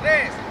três.